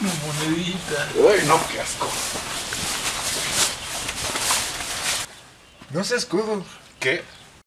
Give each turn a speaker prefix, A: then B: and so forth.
A: Una monedita.
B: Ay, no, qué asco.
C: No seas escudo.
B: ¿Qué?